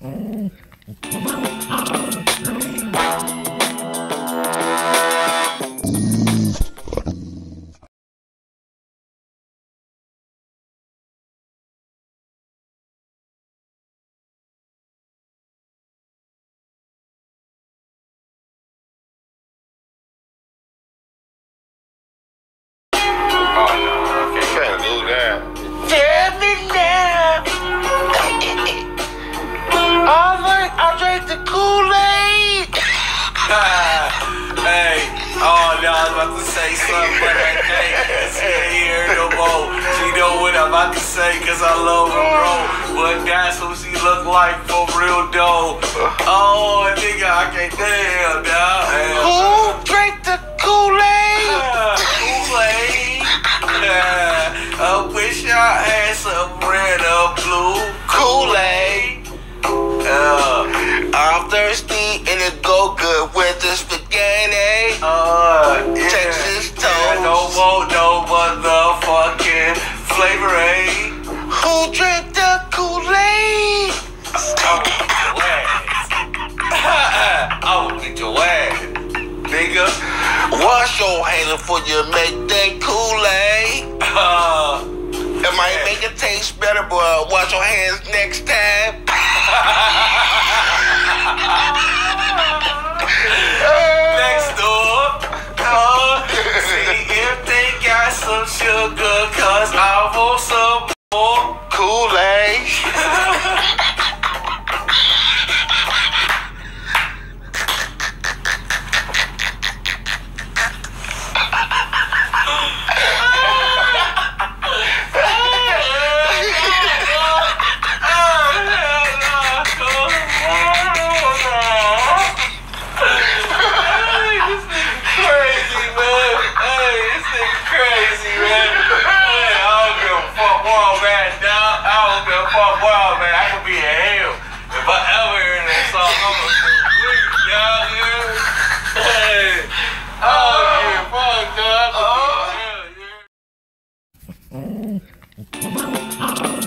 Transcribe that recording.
Oh hey, oh no, I was about to say something, but I can't. She ain't here no more. She know what I'm about to say, cause I love her, bro. But that's who she look like for real, though. Oh, nigga, I can't damn, dog. Who drank the Kool-Aid? Kool-Aid. I wish I had some red or blue Kool-Aid. Uh, I'm thirsty and it go good with the spaghetti. uh, yeah. Texas Yeah, toast. no more, no motherfucking flavor aid. Who drank the Kool-Aid? I will beat your ass. I will beat your ass, nigga. Wash your hands before you make that Kool-Aid. Uh, It might make it taste better, but wash your hands next time. Sugar for boy, man. I could be in hell if I ever hear that song. I'm gonna sleep, y'all. Hey. Oh, yeah, fuck, dog. Oh. Yeah, yeah.